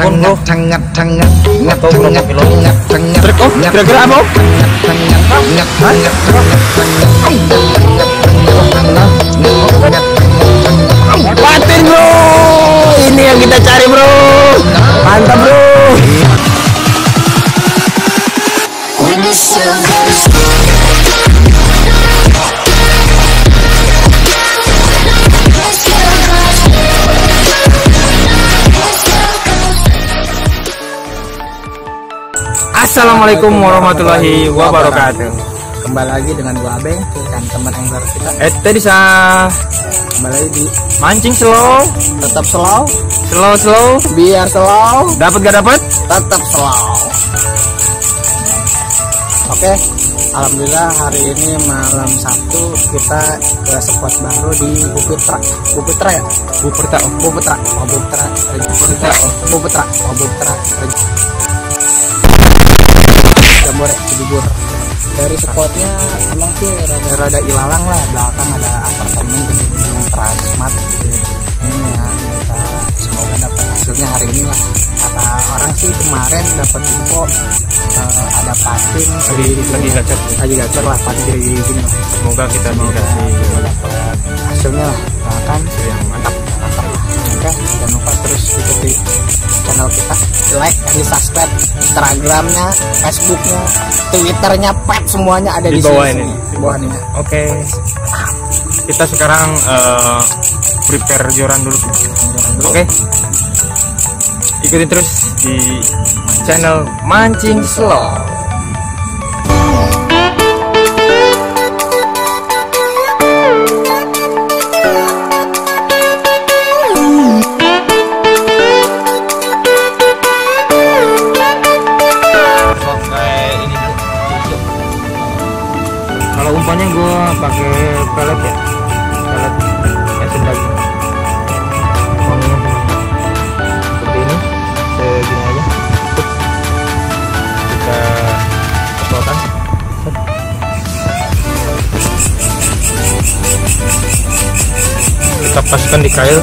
Bro Cengat cengat cengat Kira-kira apa Assalamualaikum warahmatullahi wabarakatuh. Kembali lagi dengan gua Abeng dan teman angler kita. Eh tadi sa kembali lagi di mancing slow. Tetap slow. Slow slow. Biar slow. Dapat gak dapat? tetap slow. Oke Alhamdulillah hari ini malam Sabtu kita ke spot baru di Bukitra Bukitra ya? Bukitra oh Bukitra Bukitra oh Bukitra oh Bukitra Jambore Cibubur dari spotnya emang sih rada-rada ilalang lah belakang ada apartemen gedung Transmart ini ya kita semoga dapat hasilnya hari ini lah. Kata orang sih kemarin dapat info eh, ada pating Lagi lagi gacor. Lagi gacor lah pating gini gini lah Semoga kita dikasih dapat hasilnya lah. Nah, kan yang mantap jangan lupa terus ikuti channel kita. Like di subscribe instagramnya facebooknya twitternya pet semuanya ada Di di, bawah sini ini. di bawah ini. Oke. Kita sekarang eh, Prepare joran dulu. Oke. Ikutin terus di channel Mancing Slow Umpannya gue pakai pelet ya, pelet mesin daging. Wanginya seperti ini, segini aja. Kita. Set. Kita paskan di kail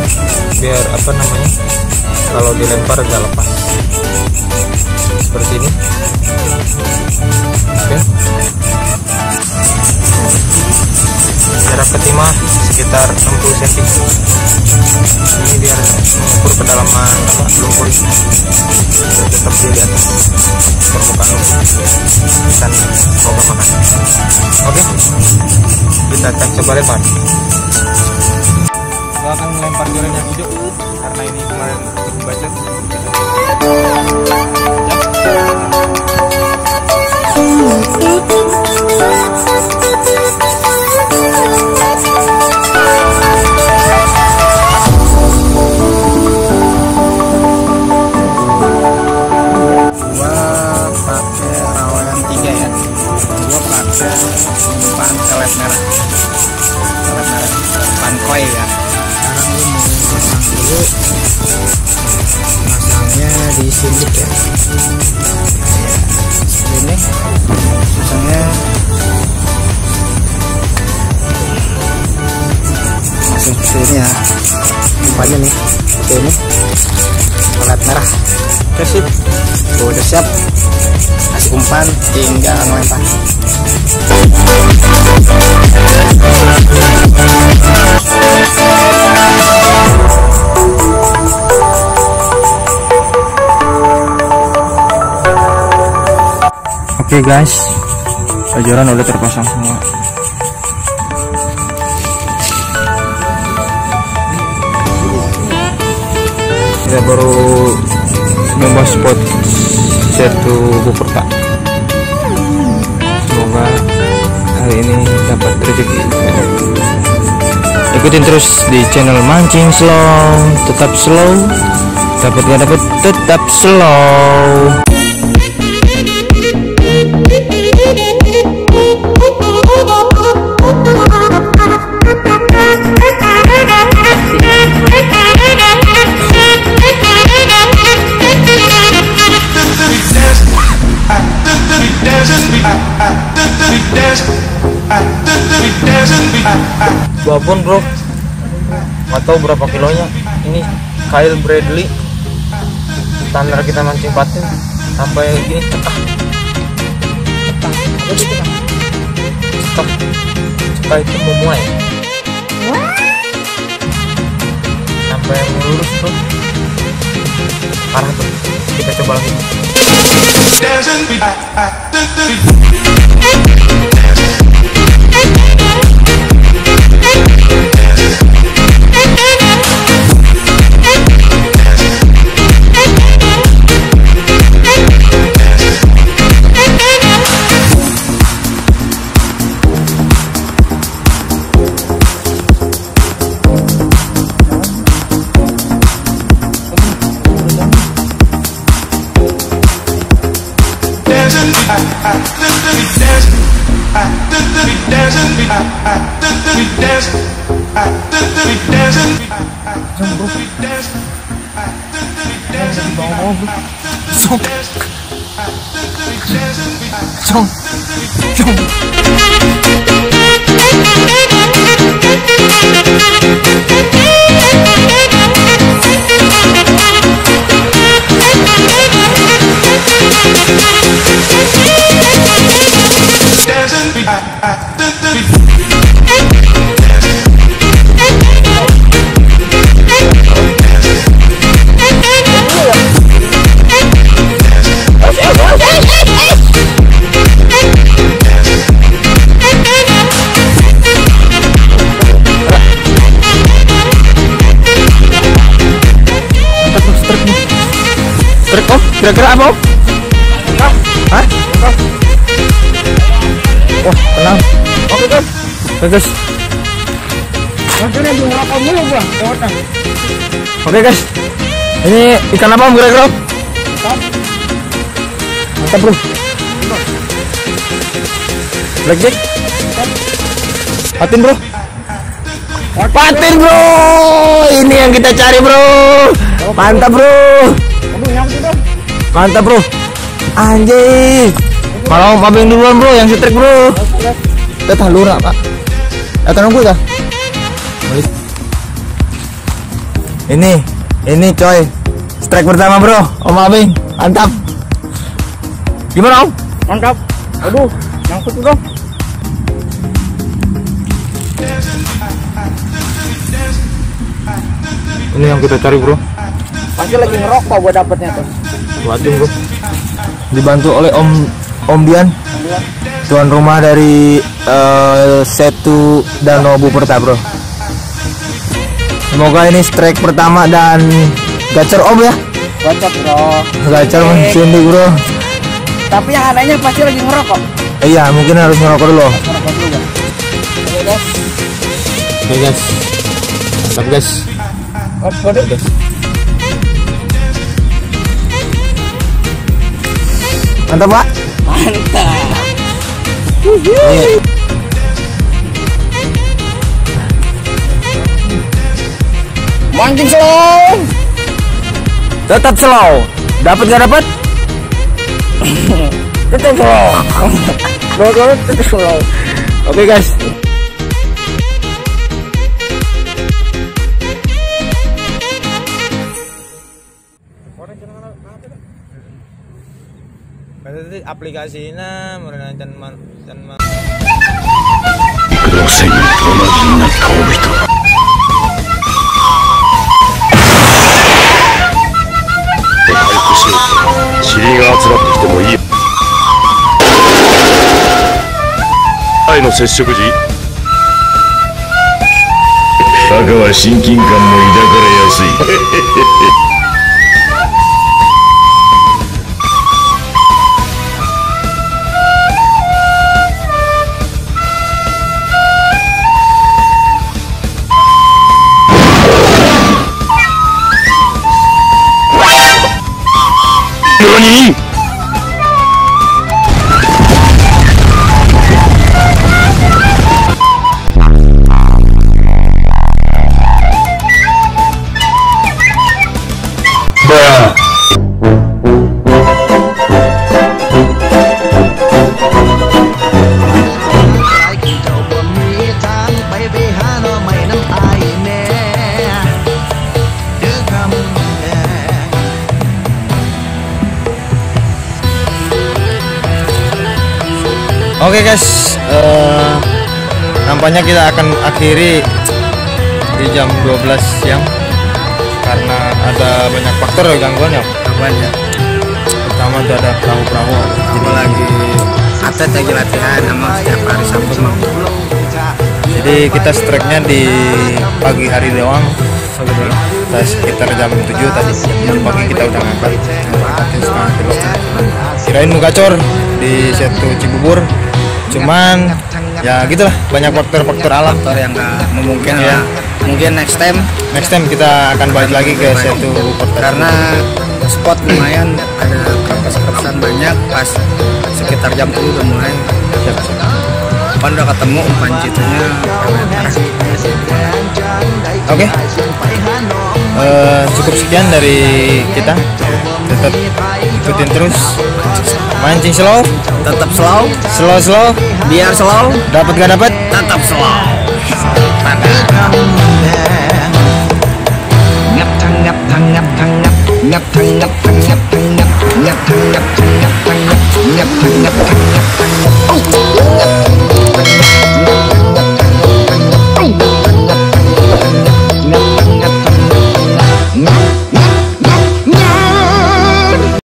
biar apa namanya kalau dilempar gak lepas seperti ini oke jarak ke timah sekitar 60 cm ini biar mengukur kedalaman apa lumpur. Biar tetap di atas permukaan ikan semoga makan. Oke kita akan coba lempar gua akan melempar jorannya hijau sindik ya. Ini pasangnya masuk ke sini ya umpannya nih. Seperti ini. Pelet merah. Oke sip. Udah siap. Kasih umpan tinggal ngelempar Oke guys, sajuran udah terpasang semua. Kita baru nyoba spot satu Buperta. Semoga hari ini dapat rezeki. Ikutin terus di channel Mancing Slow, tetap slow. Dapat gak dapat tetap slow. Walaupun bro. Atau berapa kilonya? Ini kail Bradley. Standar kita mancing patin. Sampai gini kan? cekah cekah itu memuai. Sampai lurus tuh parah tuh kita coba lagi dancing, we dancing, dancing, dancing, dancing, dancing, dancing, kira-kira apa? Om? Hah? Wah, tenang. Oke, guys. Oke, guys. Maksudnya di ngerokok mulu gua. Oke, guys. Ini ikan apa, kira-kira? Om? Mantap, Bro. Blackjack? Patin, Bro. Patin, Bro. Ini yang kita cari, Bro. Mantap, Bro. Aduh, itu dong. Mantap, Bro. Anjing. Kalau Om Abeng duluan, Bro, yang setrik, Bro. Kita tahan lurah, Pak. Eh, tenang gue dah. Balik. Ini, ini coy. Strike pertama, Bro. Om Abeng, mantap. Gimana, Om? Mantap. Aduh, nyangkut dong. Ini yang kita cari, Bro. Pasti lagi ngerokok gua dapetnya tuh. Waduh, Bro. Dibantu oleh Om Om Dian. Tuan rumah dari eh, Setu Danau Buperta, Bro. Semoga ini strike pertama dan gacor Om ya. Kocok bro. Gacor Cindy, Bro. Tapi yang anehnya pasti lagi ngerokok. Iya, mungkin harus ngerokok dulu. Ngerokok dulu. Oke guys. Oke, guys. Mantap, guys. Waduh. Mantap, Pak. Mantap. Ini Mancing slow. tetap slow. Dapat nggak dapat? Tetap slow. Tetap slow. Oke, guys. Berarti aplikasinya merenang dan man dan man ください隣になった人回復しよう尻が集まってきてもいい前の接触時バカは親近感も抱かれやすい Johnny Oke guys, eh, nampaknya kita akan akhiri di jam 12 siang karena ada banyak faktor gangguannya. banyak Pertama itu ada perahu-perahu. jadi lagi atlet lagi latihan sama setiap hari sabtu Jadi kita strike-nya di pagi hari doang. Kita sekitar jam 7 tadi. Jam 7 pagi kita udah ngangkat. Ngangkatin setengah kilo. Kirain mau gacor di Setu Cibubur. Cuman ya gitulah banyak faktor-faktor alam. faktor yang nggak memungkinkan lah mungkin next time Next time kita akan balik lagi ke Setu Kota. karena spot lumayan ada kertas-kertasan banyak pas sekitar jam 10 udah mulai kan udah ketemu umpan citunya Oke. Eh, cukup sekian dari kita. Tetap ikutin terus. Mancing slow, tetap slow slow slow. biar slow Dapat gak dapat? tetap slow